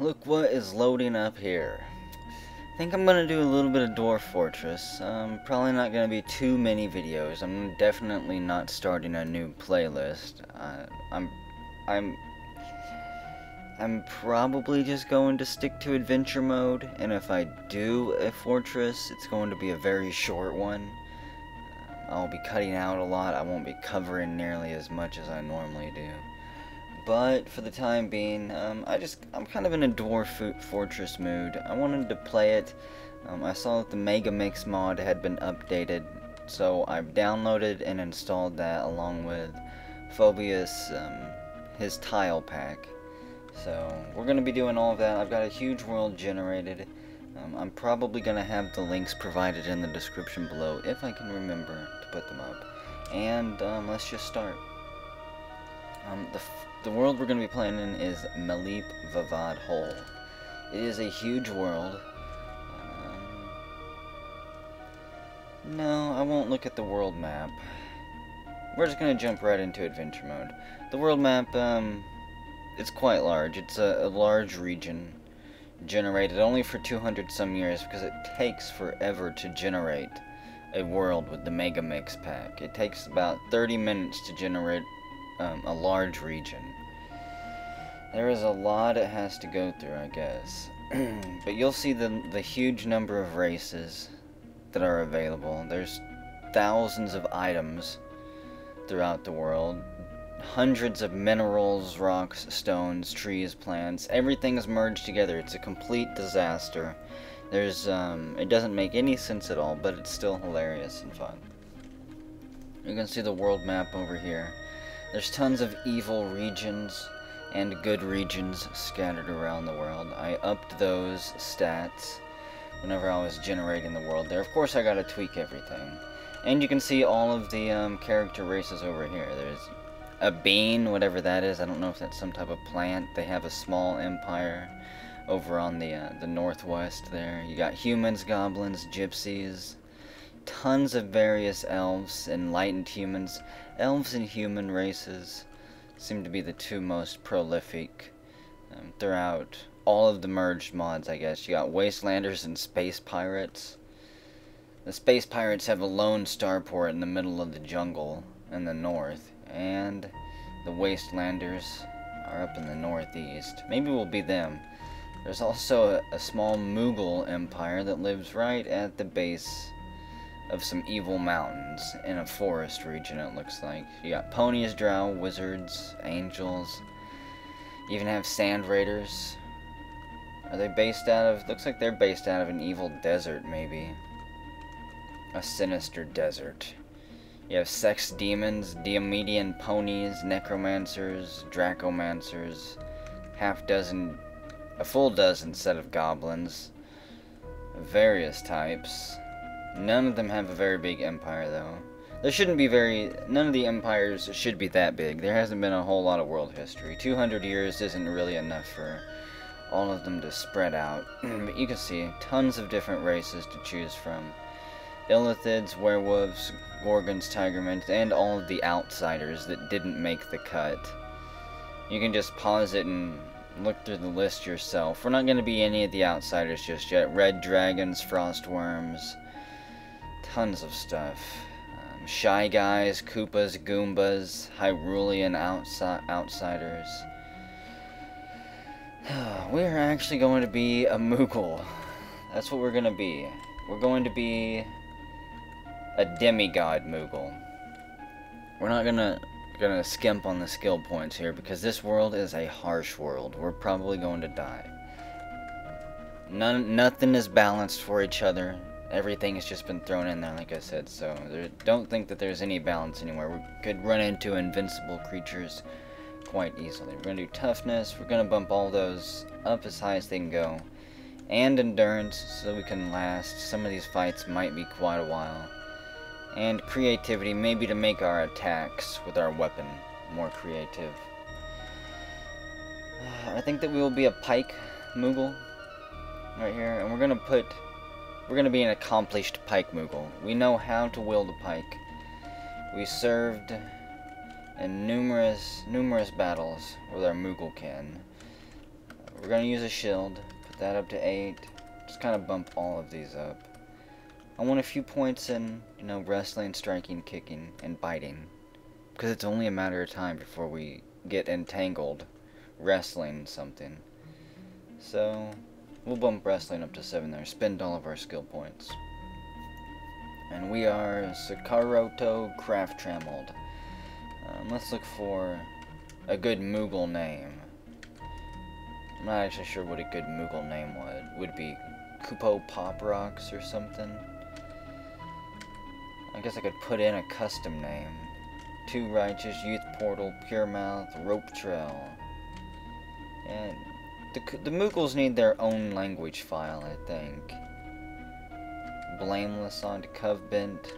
look what is loading up here. I think I'm gonna do a little bit of Dwarf Fortress. Um, probably not gonna be too many videos. I'm definitely not starting a new playlist. Uh, I'm, I'm, I'm probably just going to stick to adventure mode. And if I do a fortress, it's going to be a very short one. I'll be cutting out a lot. I won't be covering nearly as much as I normally do. But for the time being, um, I just I'm kind of in a Dwarf Fortress mood. I wanted to play it. Um, I saw that the Mega Mix mod had been updated, so I've downloaded and installed that along with Phoebus, um, his tile pack. So we're gonna be doing all of that. I've got a huge world generated. Um, I'm probably gonna have the links provided in the description below if I can remember to put them up. And um, let's just start. Um, the the world we're going to be playing in is Malip Vavad Hole. It is a huge world. Um, no, I won't look at the world map. We're just going to jump right into adventure mode. The world map, um, it's quite large. It's a, a large region generated only for 200 some years because it takes forever to generate a world with the Mega Mix pack. It takes about 30 minutes to generate um, a large region. There is a lot it has to go through, I guess. but you'll see the, the huge number of races that are available. There's thousands of items throughout the world. Hundreds of minerals, rocks, stones, trees, plants. Everything is merged together. It's a complete disaster. There's, um, it doesn't make any sense at all, but it's still hilarious and fun. You can see the world map over here. There's tons of evil regions and good regions scattered around the world. I upped those stats whenever I was generating the world there. Of course, I gotta tweak everything. And you can see all of the um, character races over here. There's a bean, whatever that is. I don't know if that's some type of plant. They have a small empire over on the uh, the northwest there. You got humans, goblins, gypsies, tons of various elves, enlightened humans, elves and human races seem to be the two most prolific um, throughout all of the merged mods, I guess. You got Wastelanders and Space Pirates. The Space Pirates have a lone starport in the middle of the jungle in the north, and the Wastelanders are up in the northeast. Maybe we'll be them. There's also a, a small Moogle empire that lives right at the base of some evil mountains in a forest region, it looks like. You got ponies, drow, wizards, angels. You even have sand raiders. Are they based out of... Looks like they're based out of an evil desert, maybe. A sinister desert. You have sex demons, Diomedian ponies, necromancers, dracomancers, half dozen, a full dozen set of goblins, various types. None of them have a very big empire, though. There shouldn't be very... None of the empires should be that big. There hasn't been a whole lot of world history. 200 years isn't really enough for all of them to spread out. but you can see tons of different races to choose from. Illithids, werewolves, gorgons, tigermans, and all of the outsiders that didn't make the cut. You can just pause it and look through the list yourself. We're not going to be any of the outsiders just yet. Red dragons, frost worms, tons of stuff. Um, Shy Guys, Koopas, Goombas, Hyrulean outside outsiders. we're actually going to be a Moogle. That's what we're going to be. We're going to be a demigod Moogle. We're not gonna gonna skimp on the skill points here because this world is a harsh world. We're probably going to die. None, nothing is balanced for each other everything has just been thrown in there, like I said, so there, don't think that there's any balance anywhere. We could run into invincible creatures quite easily. We're going to do toughness, we're going to bump all those up as high as they can go, and endurance, so we can last. Some of these fights might be quite a while. And creativity, maybe to make our attacks with our weapon more creative. I think that we will be a pike Moogle right here, and we're going to put we're going to be an accomplished pike Moogle. We know how to wield a pike. We served in numerous, numerous battles with our Moogle kin. we're gonna use a shield. Put that up to 8. Just kind of bump all of these up. I want a few points in, you know, wrestling, striking, kicking, and biting. Because it's only a matter of time before we get entangled wrestling something. So, we'll bump wrestling up to 7 there. Spend all of our skill points. And we are Sakaroto Craft Trammeled. Um, let's look for a good Moogle name. I'm not actually sure what a good Moogle name would would be. Kupo Pop Rocks or something. I guess I could put in a custom name. Two Righteous, Youth Portal, Pure Mouth, Rope Trail. And the, the Moogles need their own language file, I think. Blameless on to Covbent.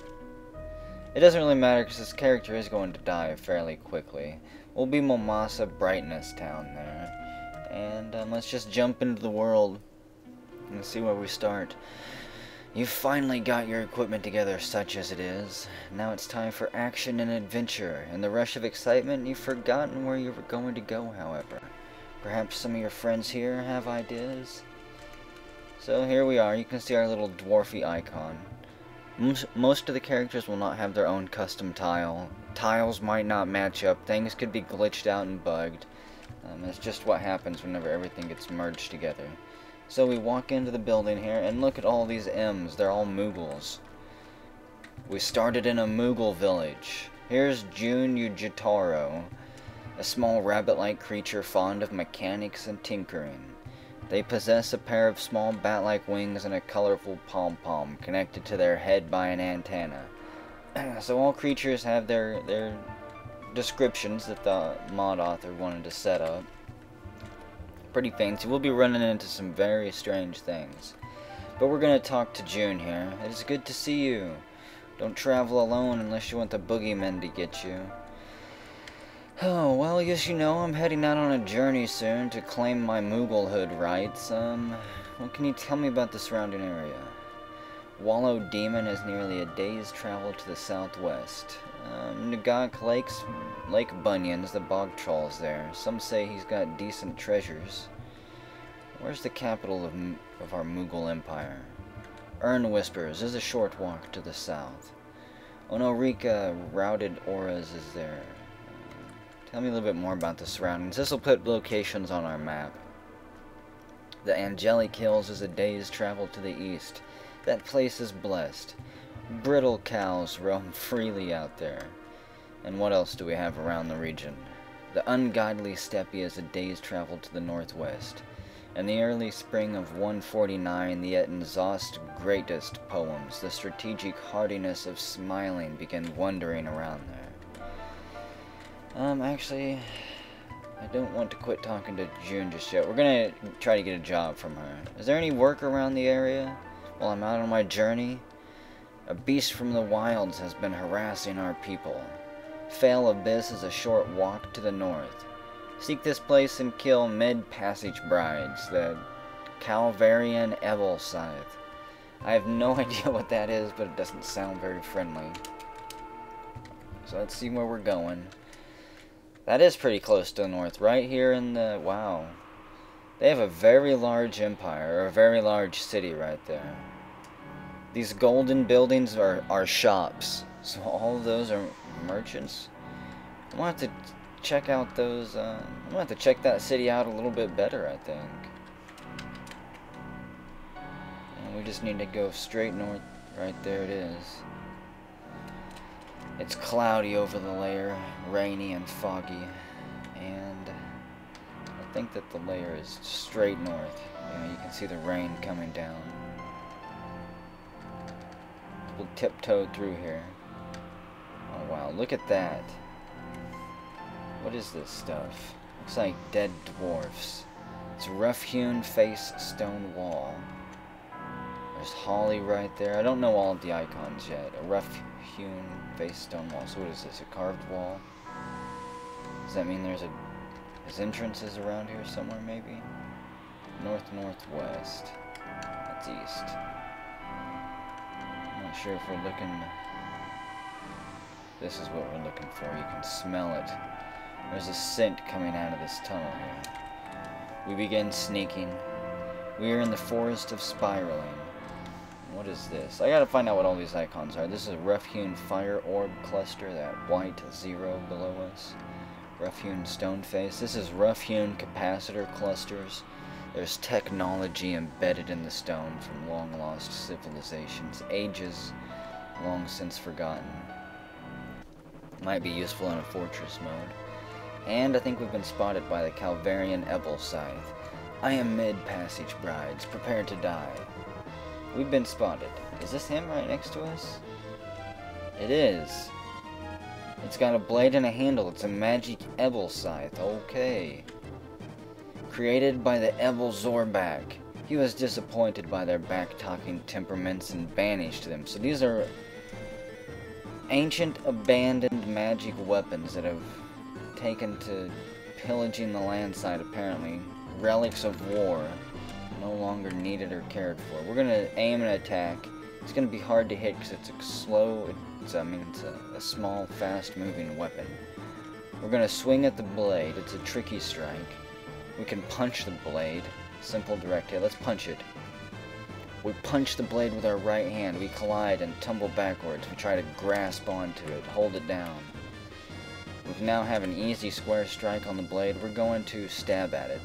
It doesn't really matter because this character is going to die fairly quickly. We'll be Momasa Brightness Town there. And um, let's just jump into the world and see where we start. You've finally got your equipment together, such as it is. Now it's time for action and adventure. In the rush of excitement, you've forgotten where you were going to go, however. Perhaps some of your friends here have ideas? So here we are. You can see our little dwarfy icon. Most of the characters will not have their own custom tile. Tiles might not match up. Things could be glitched out and bugged. Um, it's just what happens whenever everything gets merged together. So we walk into the building here, and look at all these M's. They're all Moogles. We started in a Moogle village. Here's June Ujitaro, a small rabbit-like creature fond of mechanics and tinkering. They possess a pair of small bat-like wings and a colorful pom-pom connected to their head by an antenna. so all creatures have their, their descriptions that the mod author wanted to set up pretty fancy. We'll be running into some very strange things. But we're going to talk to June here. It is good to see you. Don't travel alone unless you want the boogeymen to get you. Oh, well, yes, you know, I'm heading out on a journey soon to claim my Mooglehood rights. Um, what can you tell me about the surrounding area? Wallow Demon is nearly a day's travel to the southwest. Um, Nagak Lakes, Lake Bunyan's the bog trolls there. Some say he's got decent treasures. Where's the capital of, of our Moogle Empire? Ern Whispers is a short walk to the south. Onorika Routed Auras is there. Tell me a little bit more about the surroundings. This will put locations on our map. The Angelic Hills is a day's travel to the east. That place is blessed. Brittle cows roam freely out there. And what else do we have around the region? The ungodly steppe is a day's travel to the northwest. In the early spring of 149, the exhaust greatest poems, the strategic hardiness of smiling began wandering around there. Um, actually, I don't want to quit talking to June just yet. We're gonna try to get a job from her. Is there any work around the area while I'm out on my journey? A beast from the wilds has been harassing our people. Fail Abyss is a short walk to the north. Seek this place and kill mid-passage brides, the Calvarian Evil Scythe. I have no idea what that is, but it doesn't sound very friendly. So let's see where we're going. That is pretty close to the north, right here in the... Wow. They have a very large empire, or a very large city right there. These golden buildings are, are shops. So all of those are merchants. I'm gonna have to check out those, uh, I'm gonna have to check that city out a little bit better, I think. And we just need to go straight north. Right there it is. It's cloudy over the layer, rainy and foggy, and I think that the layer is straight north. You know, you can see the rain coming down we'll tiptoe through here. Oh wow, look at that. What is this stuff? Looks like dead dwarfs. It's a rough-hewn face stone wall. There's holly right there. I don't know all of the icons yet. A rough-hewn face stone wall. So what is this? A carved wall? Does that mean there's a there's entrances around here somewhere maybe? North northwest. That's east not sure if we're looking... This is what we're looking for. You can smell it. There's a scent coming out of this tunnel here. We begin sneaking. We are in the forest of spiraling. What is this? I gotta find out what all these icons are. This is a rough-hewn fire orb cluster, that white zero below us. Rough-hewn stone face. This is rough-hewn capacitor clusters. There's technology embedded in the stone from long-lost civilizations, ages long since forgotten. Might be useful in a fortress mode. And I think we've been spotted by the Calvarian Ebel Scythe. I am mid-passage brides, prepare to die. We've been spotted. Is this him right next to us? It is. It's got a blade and a handle. It's a magic Ebel Scythe. Okay. Created by the Ebel Zorbak. He was disappointed by their back-talking temperaments and banished them. So these are ancient abandoned magic weapons that have taken to pillaging the landside apparently. Relics of war. No longer needed or cared for. We're gonna aim an attack. It's gonna be hard to hit because it's a slow, it's, I mean, it's a, a small, fast-moving weapon. We're gonna swing at the blade. It's a tricky strike. We can punch the blade. Simple direct hit. Let's punch it. We punch the blade with our right hand. We collide and tumble backwards. We try to grasp onto it, hold it down. We now have an easy square strike on the blade. We're going to stab at it.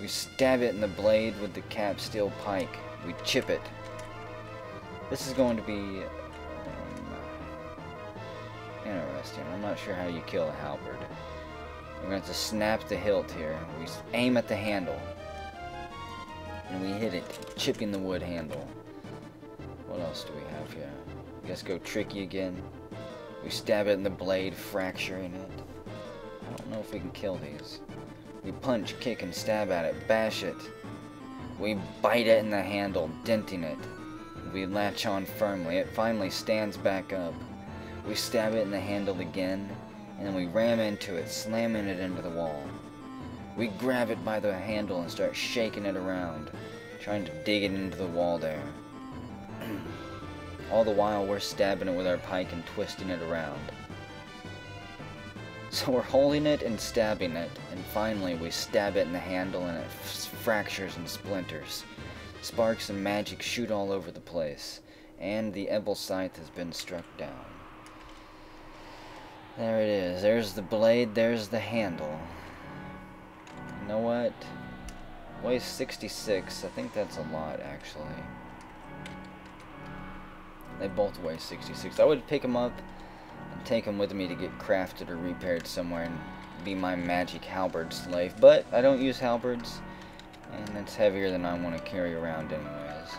We stab it in the blade with the cap steel pike. We chip it. This is going to be um, interesting. I'm not sure how you kill a halberd. We're going to to snap the hilt here. We aim at the handle and we hit it, chipping the wood handle. What else do we have here? I guess go tricky again. We stab it in the blade, fracturing it. I don't know if we can kill these. We punch, kick, and stab at it, bash it. We bite it in the handle, denting it. We latch on firmly. It finally stands back up. We stab it in the handle again, and then we ram into it, slamming it into the wall. We grab it by the handle and start shaking it around, trying to dig it into the wall there. All the while, we're stabbing it with our pike and twisting it around. So we're holding it and stabbing it, and finally we stab it in the handle and it fractures and splinters. Sparks and magic shoot all over the place, and the Ebel Scythe has been struck down. There it is. There's the blade, there's the handle. You know what? Weighs 66. I think that's a lot, actually. They both weigh 66. I would pick them up take them with me to get crafted or repaired somewhere and be my magic halberd slave. But I don't use halberds, and it's heavier than I want to carry around anyways.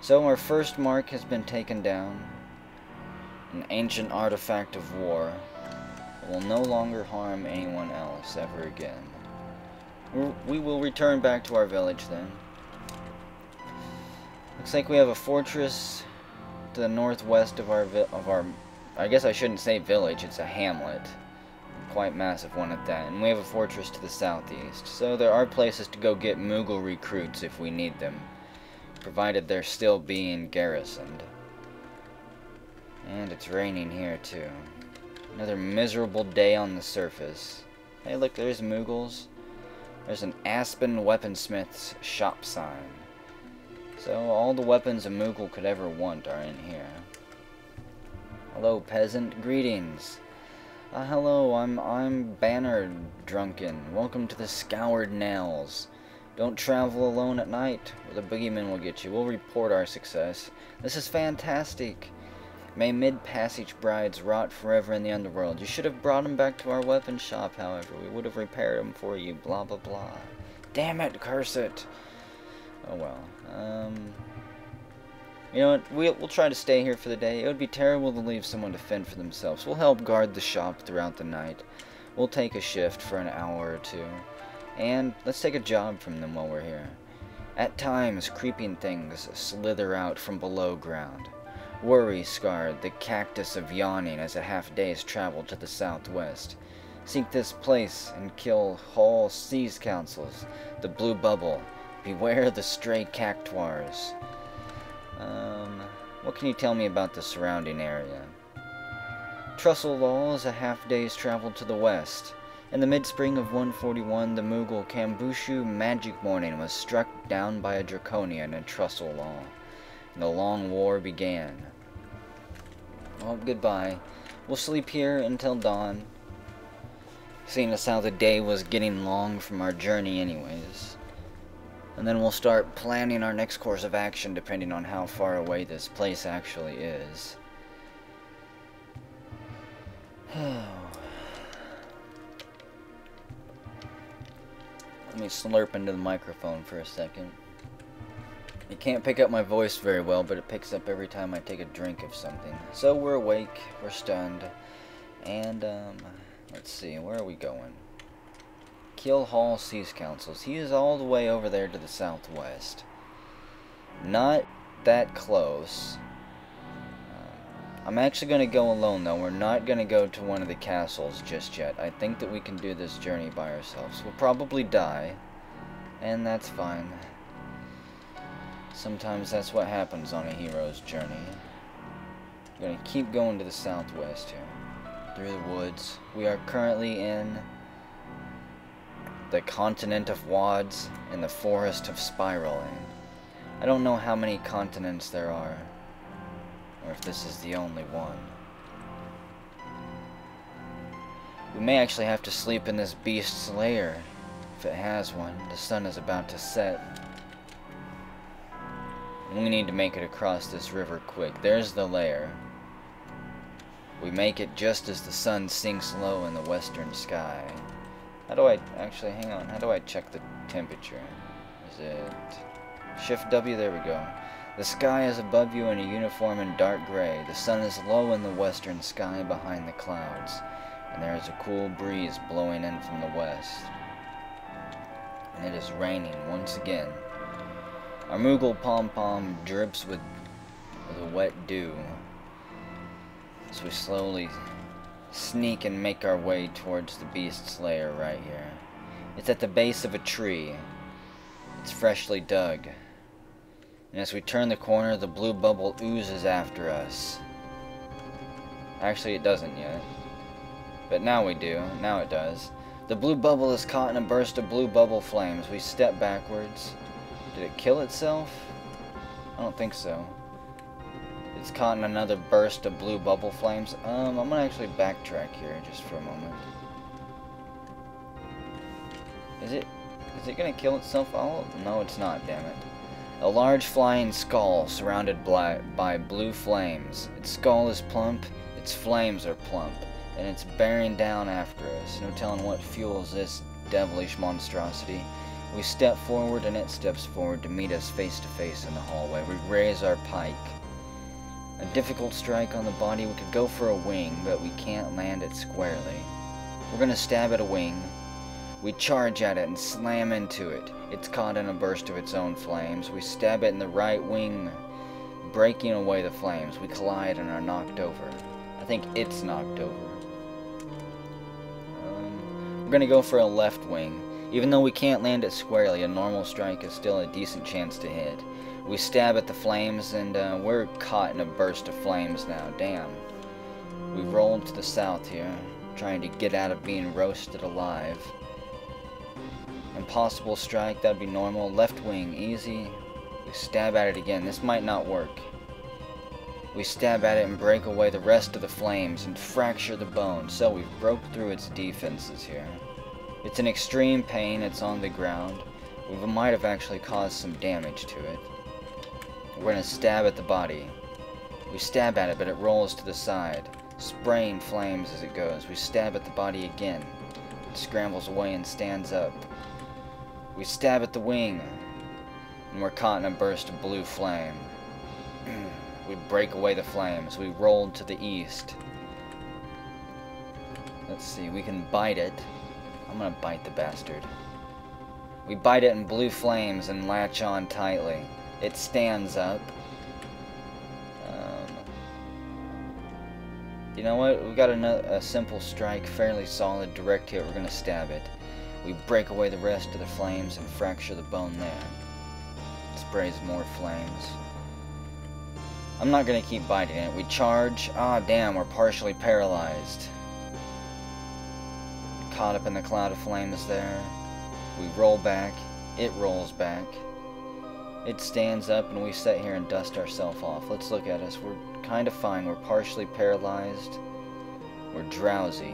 So our first mark has been taken down. An ancient artifact of war. It will no longer harm anyone else ever again. We will return back to our village then. Looks like we have a fortress to the northwest of our of our I guess I shouldn't say village, it's a hamlet. Quite massive one at that. And we have a fortress to the southeast. So there are places to go get Moogle recruits if we need them. Provided they're still being garrisoned. And it's raining here too. Another miserable day on the surface. Hey look, there's Moogles. There's an Aspen Weaponsmith's shop sign. So all the weapons a Moogle could ever want are in here. Hello, peasant. Greetings. Uh, hello, I'm I'm Banner Drunken. Welcome to the Scoured Nails. Don't travel alone at night, or the boogeyman will get you. We'll report our success. This is fantastic. May mid-passage brides rot forever in the underworld. You should have brought them back to our weapon shop, however. We would have repaired them for you, blah blah blah. Damn it, curse it! Oh well. Um... You know what, we'll, we'll try to stay here for the day. It would be terrible to leave someone to fend for themselves. We'll help guard the shop throughout the night. We'll take a shift for an hour or two. And let's take a job from them while we're here. At times, creeping things slither out from below ground. Worry-scarred, the cactus of yawning as a half-day's travel to the southwest. Seek this place and kill Hall seas councils. The blue bubble. Beware the stray cactuars. Um, what can you tell me about the surrounding area? Trussell Law is a half-day's travel to the west. In the mid-spring of 141, the Moogle Kambushu magic morning was struck down by a draconian and trussel law. And the long war began. Well, goodbye. We'll sleep here until dawn. Seeing as how the day was getting long from our journey anyways. And then we'll start planning our next course of action depending on how far away this place actually is. Let me slurp into the microphone for a second. You can't pick up my voice very well, but it picks up every time I take a drink of something. So we're awake, we're stunned, and, um, let's see, where are we going? Kill Hall Seas Councils. He is all the way over there to the southwest. Not that close. Um, I'm actually going to go alone, though. We're not going to go to one of the castles just yet. I think that we can do this journey by ourselves. We'll probably die, and that's fine. Sometimes that's what happens on a hero's journey. We're going to keep going to the southwest here. Through the woods. We are currently in the continent of Wads and the forest of Spiraling. I don't know how many continents there are, or if this is the only one. We may actually have to sleep in this beast's lair, if it has one. The sun is about to set. We need to make it across this river quick. There's the lair. We make it just as the sun sinks low in the western sky. How do I, actually, hang on, how do I check the temperature? Is it, shift W, there we go. The sky is above you in a uniform in dark gray. The sun is low in the western sky behind the clouds, and there is a cool breeze blowing in from the west. And it is raining once again. Our Moogle pom-pom drips with, with a wet dew. So we slowly sneak and make our way towards the beast's lair right here. It's at the base of a tree. It's freshly dug. And as we turn the corner, the blue bubble oozes after us. Actually, it doesn't yet. But now we do. Now it does. The blue bubble is caught in a burst of blue bubble flames. We step backwards. Did it kill itself? I don't think so. It's caught in another burst of blue bubble flames. Um, I'm gonna actually backtrack here just for a moment. Is it, is it gonna kill itself? Oh, no it's not, damn it. A large flying skull surrounded by, by blue flames. Its skull is plump, its flames are plump, and it's bearing down after us. No telling what fuels this devilish monstrosity. We step forward and it steps forward to meet us face to face in the hallway. We raise our pike. A difficult strike on the body, we could go for a wing, but we can't land it squarely. We're gonna stab at a wing. We charge at it and slam into it. It's caught in a burst of its own flames. We stab it in the right wing, breaking away the flames. We collide and are knocked over. I think it's knocked over. Um, we're gonna go for a left wing. Even though we can't land it squarely, a normal strike is still a decent chance to hit. We stab at the flames, and uh, we're caught in a burst of flames now. Damn. We roll to the south here, trying to get out of being roasted alive. Impossible strike, that'd be normal. Left wing, easy. We stab at it again. This might not work. We stab at it and break away the rest of the flames and fracture the bone. So we've broke through its defenses here. It's an extreme pain, it's on the ground. We might have actually caused some damage to it. We're gonna stab at the body. We stab at it, but it rolls to the side, spraying flames as it goes. We stab at the body again. It scrambles away and stands up. We stab at the wing, and we're caught in a burst of blue flame. we break away the flames. We roll to the east. Let's see, we can bite it. I'm gonna bite the bastard. We bite it in blue flames and latch on tightly. It stands up. Um, you know what? We've got a, a simple strike, fairly solid, direct hit. We're gonna stab it. We break away the rest of the flames and fracture the bone there. Sprays more flames. I'm not gonna keep biting it. We charge. Ah, damn, we're partially paralyzed. caught up in the cloud of flames there. We roll back. It rolls back. It stands up and we sit here and dust ourselves off. Let's look at us. We're kind of fine. We're partially paralyzed. We're drowsy.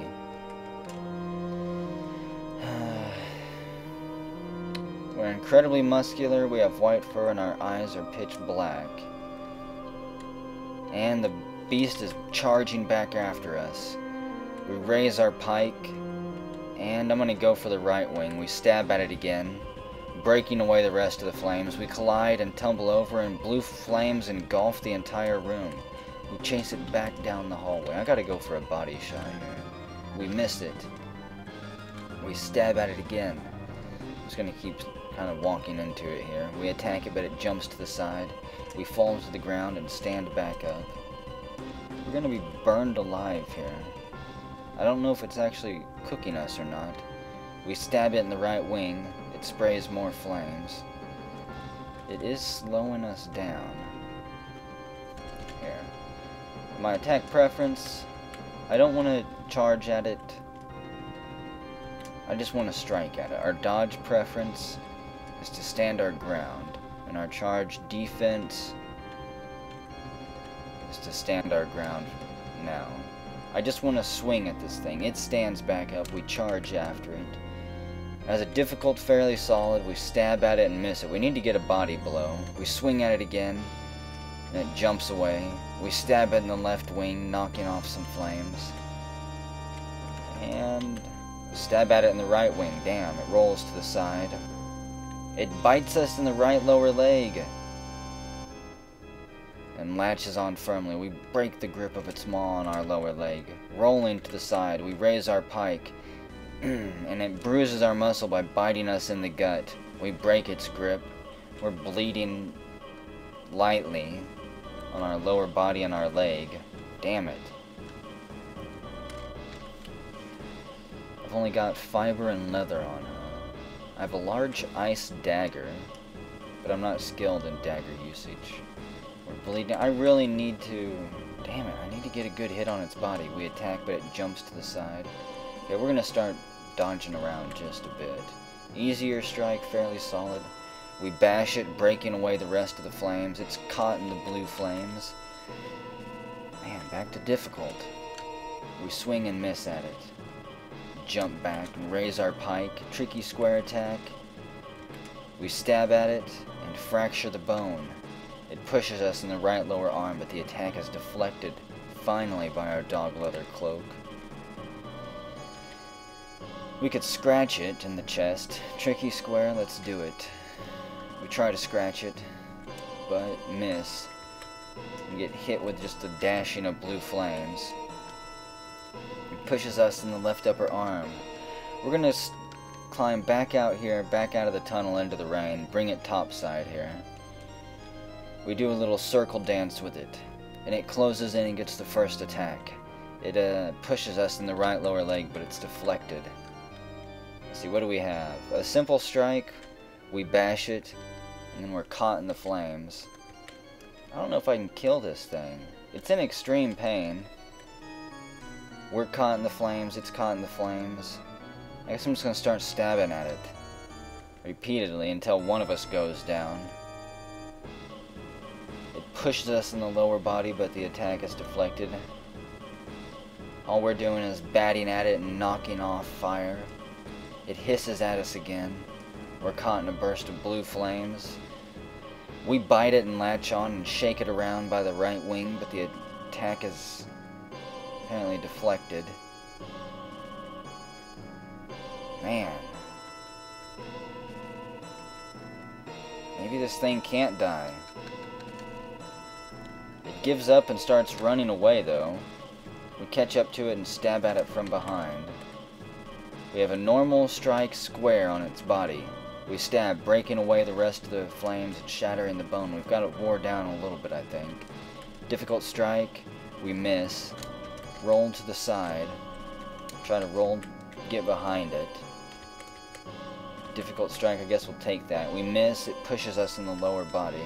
We're incredibly muscular. We have white fur and our eyes are pitch black. And the beast is charging back after us. We raise our pike. And I'm going to go for the right wing. We stab at it again breaking away the rest of the flames. We collide and tumble over, and blue flames engulf the entire room. We chase it back down the hallway. I gotta go for a body shot here. We miss it. We stab at it again. Just gonna keep kind of walking into it here. We attack it, but it jumps to the side. We fall to the ground and stand back up. We're gonna be burned alive here. I don't know if it's actually cooking us or not. We stab it in the right wing, it sprays more flames. It is slowing us down. Here. My attack preference, I don't want to charge at it. I just want to strike at it. Our dodge preference is to stand our ground. And our charge defense is to stand our ground now. I just want to swing at this thing. It stands back up. We charge after it. As a difficult, fairly solid, we stab at it and miss it. We need to get a body blow. We swing at it again, and it jumps away. We stab it in the left wing, knocking off some flames. And stab at it in the right wing. Damn, it rolls to the side. It bites us in the right lower leg and latches on firmly. We break the grip of its maw on our lower leg. Rolling to the side, we raise our pike and it bruises our muscle by biting us in the gut. We break its grip. We're bleeding lightly on our lower body and our leg. Damn it. I've only got fiber and leather on her. I have a large ice dagger, but I'm not skilled in dagger usage. We're bleeding. I really need to... Damn it, I need to get a good hit on its body. We attack, but it jumps to the side. Okay, we're gonna start dodging around just a bit. Easier strike, fairly solid. We bash it, breaking away the rest of the flames. It's caught in the blue flames. Man, back to difficult. We swing and miss at it. Jump back and raise our pike. Tricky square attack. We stab at it and fracture the bone. It pushes us in the right lower arm, but the attack is deflected, finally, by our dog leather cloak. We could scratch it in the chest. Tricky square, let's do it. We try to scratch it, but miss. We get hit with just a dashing of blue flames. It pushes us in the left upper arm. We're gonna climb back out here, back out of the tunnel into the rain, bring it topside here. We do a little circle dance with it, and it closes in and gets the first attack. It uh, pushes us in the right lower leg, but it's deflected. Let's see, what do we have? A simple strike, we bash it, and then we're caught in the flames. I don't know if I can kill this thing. It's in extreme pain. We're caught in the flames, it's caught in the flames. I guess I'm just gonna start stabbing at it. Repeatedly until one of us goes down. It pushes us in the lower body, but the attack is deflected. All we're doing is batting at it and knocking off fire. It hisses at us again. We're caught in a burst of blue flames. We bite it and latch on and shake it around by the right wing, but the attack is apparently deflected. Man. Maybe this thing can't die. It gives up and starts running away, though. We catch up to it and stab at it from behind. We have a normal strike square on its body. We stab, breaking away the rest of the flames and shattering the bone. We've got it wore down a little bit, I think. Difficult strike, we miss. Roll to the side. Try to roll, get behind it. Difficult strike, I guess we'll take that. We miss, it pushes us in the lower body.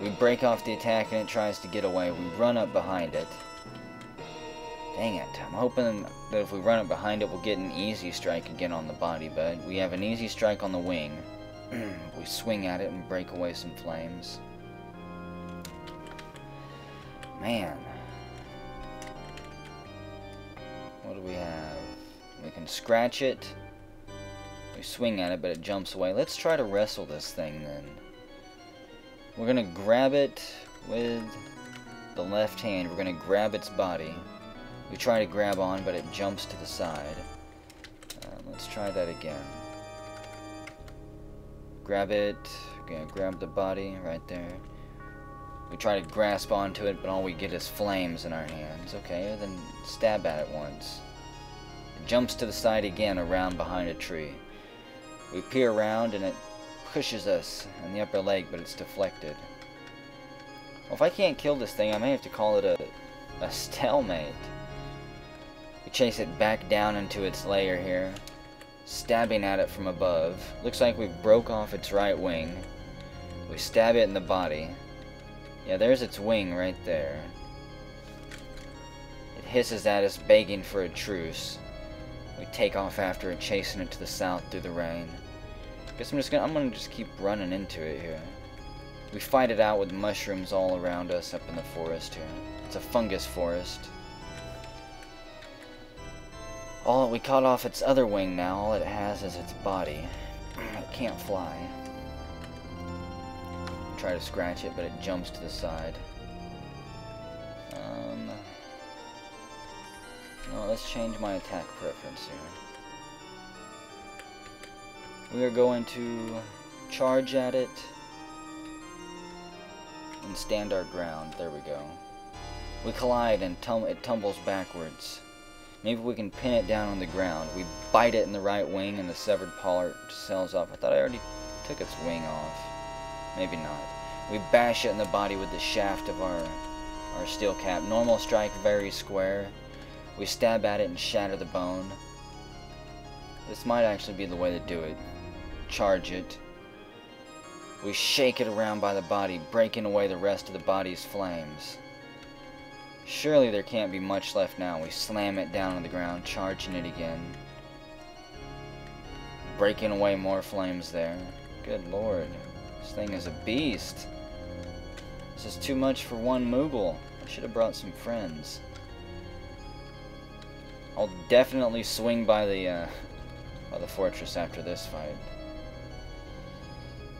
We break off the attack and it tries to get away. We run up behind it. Dang it. I'm hoping that if we run it behind it, we'll get an easy strike again on the body, but we have an easy strike on the wing. we swing at it and break away some flames. Man. What do we have? We can scratch it. We swing at it, but it jumps away. Let's try to wrestle this thing then. We're going to grab it with the left hand. We're going to grab its body. We try to grab on, but it jumps to the side. Uh, let's try that again. Grab it. Okay, grab the body right there. We try to grasp onto it, but all we get is flames in our hands. Okay, then stab at it once. It jumps to the side again, around behind a tree. We peer around, and it pushes us in the upper leg, but it's deflected. Well, if I can't kill this thing, I may have to call it a, a stalemate. We chase it back down into its lair here, stabbing at it from above. Looks like we broke off its right wing. We stab it in the body. Yeah, there's its wing right there. It hisses at us, begging for a truce. We take off after it, chasing it to the south through the rain. Guess I'm just gonna I'm gonna just keep running into it here. We fight it out with mushrooms all around us up in the forest here. It's a fungus forest. All we cut off its other wing now, all it has is its body. It can't fly. Try to scratch it, but it jumps to the side. Um, no, let's change my attack preference here. We are going to charge at it and stand our ground. There we go. We collide and tum it tumbles backwards. Maybe we can pin it down on the ground. We bite it in the right wing and the severed part sails off. I thought I already took its wing off. Maybe not. We bash it in the body with the shaft of our, our steel cap. Normal strike, very square. We stab at it and shatter the bone. This might actually be the way to do it. Charge it. We shake it around by the body, breaking away the rest of the body's flames. Surely there can't be much left now. We slam it down on the ground, charging it again. Breaking away more flames there. Good lord. This thing is a beast. This is too much for one Moogle. I should have brought some friends. I'll definitely swing by the, uh, by the fortress after this fight.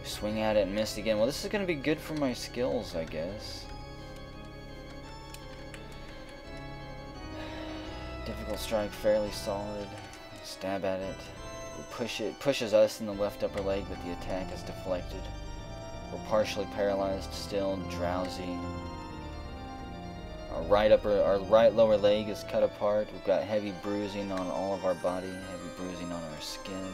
Swing at it and miss again. Well, this is going to be good for my skills, I guess. Difficult strike, fairly solid. Stab at it. We push it pushes us in the left upper leg, but the attack is deflected. We're partially paralyzed, still drowsy. Our right upper, our right lower leg is cut apart. We've got heavy bruising on all of our body, heavy bruising on our skin.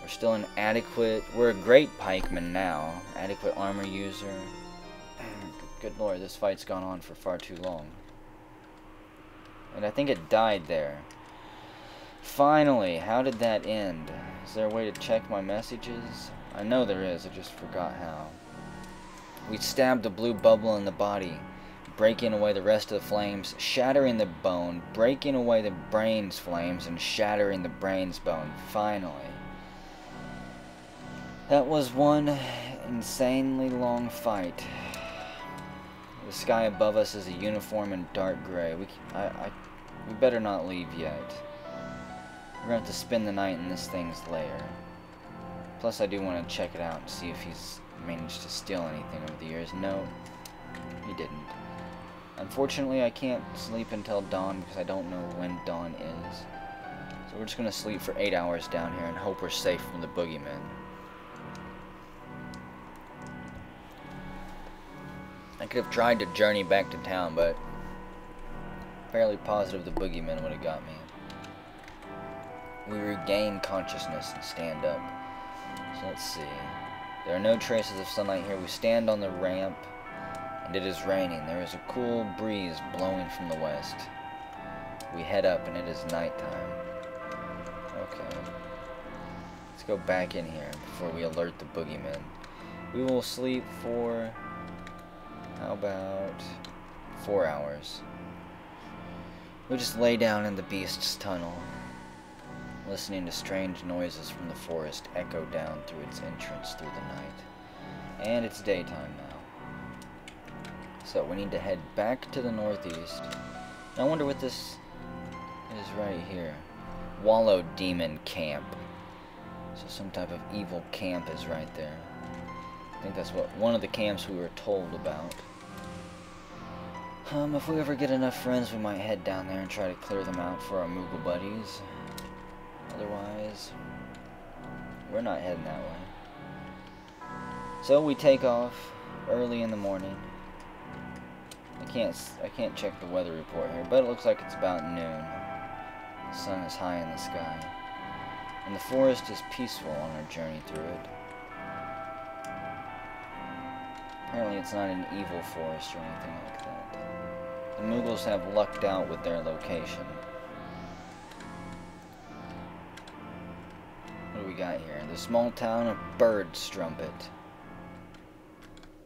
We're still inadequate. We're a great pikeman now. Adequate armor user. Good lord, this fight's gone on for far too long. And I think it died there. Finally, how did that end? Is there a way to check my messages? I know there is, I just forgot how. We stabbed the blue bubble in the body, breaking away the rest of the flames, shattering the bone, breaking away the brain's flames, and shattering the brain's bone, finally. That was one insanely long fight. The sky above us is a uniform in dark gray. We, I, I, we better not leave yet. We're going to have to spend the night in this thing's lair. Plus, I do want to check it out and see if he's managed to steal anything over the years. No, he didn't. Unfortunately, I can't sleep until dawn because I don't know when dawn is. So we're just going to sleep for 8 hours down here and hope we're safe from the boogeymen. I could have tried to journey back to town, but fairly positive the boogeyman would have got me. We regain consciousness and stand up. So let's see. There are no traces of sunlight here. We stand on the ramp, and it is raining. There is a cool breeze blowing from the west. We head up, and it is nighttime. Okay. Let's go back in here before we alert the boogeyman. We will sleep for how about four hours. We just lay down in the beast's tunnel, listening to strange noises from the forest echo down through its entrance through the night. And it's daytime now. So we need to head back to the northeast. I wonder what this is right here. Wallow Demon Camp. So some type of evil camp is right there. I think that's what one of the camps we were told about. Um, if we ever get enough friends, we might head down there and try to clear them out for our Moogle buddies. Otherwise, we're not heading that way. So we take off early in the morning. I can't I can't check the weather report here, but it looks like it's about noon. The sun is high in the sky. And the forest is peaceful on our journey through it. Apparently it's not an evil forest or anything like that. The Moogles have lucked out with their location. What do we got here? The small town of Birdstrumpet.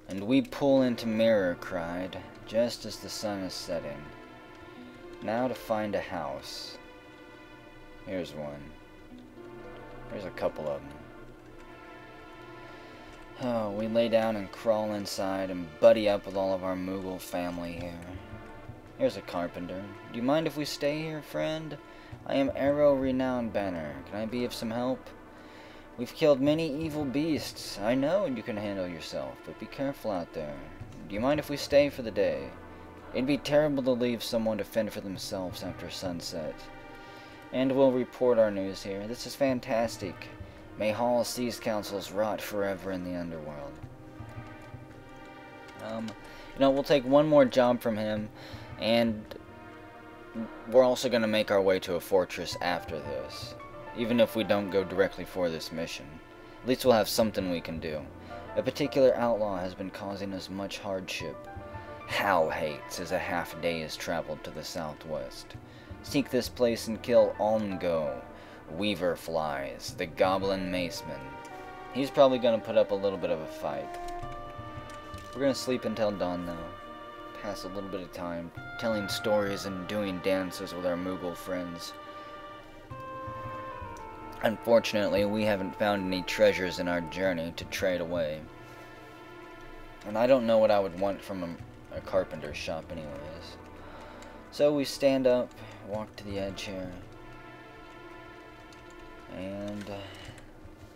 And we pull into Mirror Cried just as the sun is setting. Now to find a house. Here's one. There's a couple of them. Oh, we lay down and crawl inside and buddy up with all of our Moogle family here. Here's a carpenter. Do you mind if we stay here, friend? I am Arrow Renowned Banner. Can I be of some help? We've killed many evil beasts. I know you can handle yourself, but be careful out there. Do you mind if we stay for the day? It'd be terrible to leave someone to fend for themselves after sunset. And we'll report our news here. This is fantastic. May Hall Seas Councils rot forever in the underworld. Um, you know, we'll take one more job from him, and we're also going to make our way to a fortress after this. Even if we don't go directly for this mission. At least we'll have something we can do. A particular outlaw has been causing us much hardship. Hal hates as a half day's traveled to the southwest. Seek this place and kill Ongo, Weaver Flies, the Goblin Maceman. He's probably going to put up a little bit of a fight. We're going to sleep until dawn, though. Pass a little bit of time telling stories and doing dances with our Moogle friends. Unfortunately, we haven't found any treasures in our journey to trade away. And I don't know what I would want from a, a carpenter's shop anyways. So we stand up, walk to the edge here. And uh,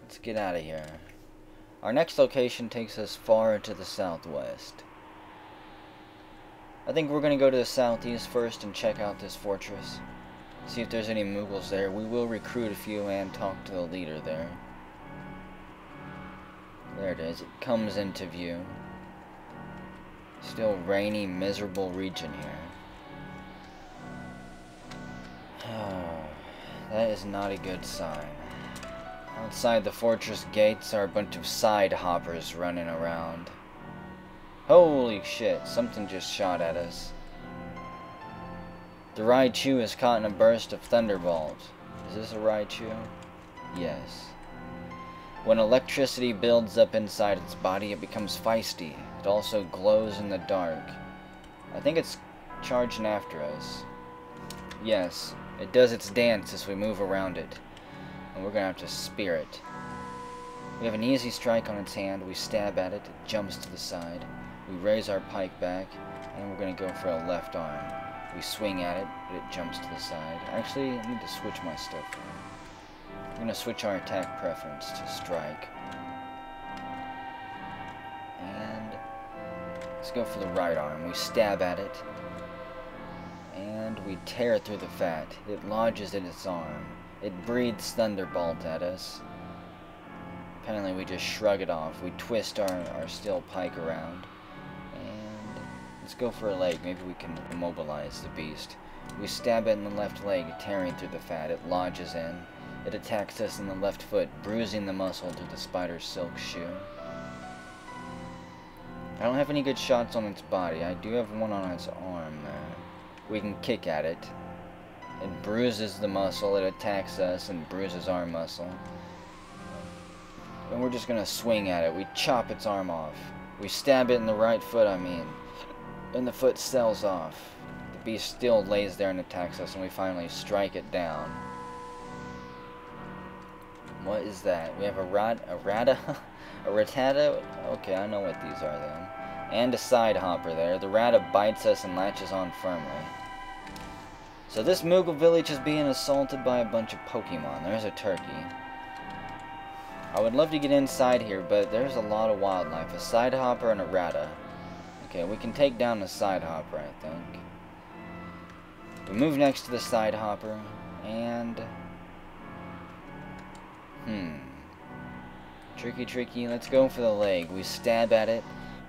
let's get out of here. Our next location takes us far to the southwest. I think we're going to go to the southeast first and check out this fortress. See if there's any Moogles there. We will recruit a few and talk to the leader there. There it is. It comes into view. Still rainy, miserable region here. Oh, that is not a good sign. Outside the fortress gates are a bunch of side hoppers running around. Holy shit, something just shot at us. The Raichu is caught in a burst of thunderbolt. Is this a Raichu? Yes. When electricity builds up inside its body, it becomes feisty. It also glows in the dark. I think it's charging after us. Yes, it does its dance as we move around it. And we're gonna have to spear it. We have an easy strike on its hand. We stab at it. It jumps to the side. We raise our pike back. And we're gonna go for a left arm. We swing at it, but it jumps to the side. Actually, I need to switch my stuff. I'm going to switch our attack preference to strike. And let's go for the right arm. We stab at it. And we tear through the fat. It lodges in its arm. It breathes Thunderbolt at us. Apparently we just shrug it off. We twist our, our steel pike around. Let's go for a leg. Maybe we can immobilize the beast. We stab it in the left leg, tearing through the fat. It lodges in. It attacks us in the left foot, bruising the muscle through the spider's silk shoe. I don't have any good shots on its body. I do have one on its arm there. We can kick at it. It bruises the muscle, it attacks us, and bruises our muscle. And we're just gonna swing at it. We chop its arm off. We stab it in the right foot, I mean. And the foot sells off. The beast still lays there and attacks us, and we finally strike it down. What is that? We have a rat, a rata, a ratata. Okay, I know what these are then. And a side hopper there. The rata bites us and latches on firmly. So this Moogle village is being assaulted by a bunch of Pokemon. There's a turkey. I would love to get inside here, but there's a lot of wildlife. A side hopper and a rata. Okay, we can take down the side hopper, I think. We move next to the side hopper, and... Hmm. Tricky, tricky. Let's go for the leg. We stab at it,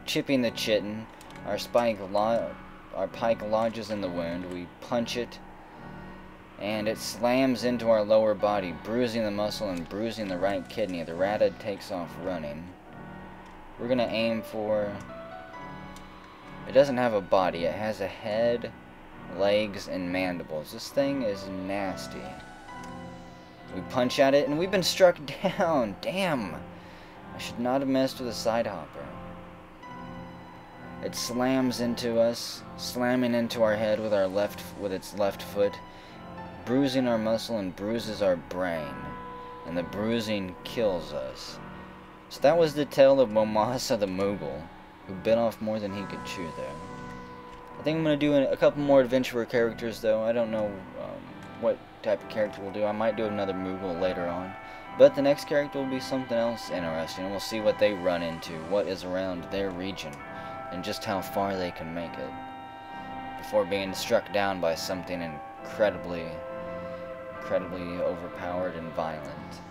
chipping the chitin. Our spike our pike lodges in the wound. We punch it, and it slams into our lower body, bruising the muscle and bruising the right kidney. The ratted takes off running. We're gonna aim for... It doesn't have a body. It has a head, legs, and mandibles. This thing is nasty. We punch at it, and we've been struck down. Damn. I should not have messed with a side hopper. It slams into us, slamming into our head with our left with its left foot, bruising our muscle and bruises our brain. And the bruising kills us. So that was the tale of Momasa the Moogle, who bit off more than he could chew there. I think I'm going to do a couple more adventurer characters, though. I don't know um, what type of character we'll do. I might do another Moogle later on. But the next character will be something else interesting. We'll see what they run into, what is around their region, and just how far they can make it. Before being struck down by something incredibly, incredibly overpowered and violent.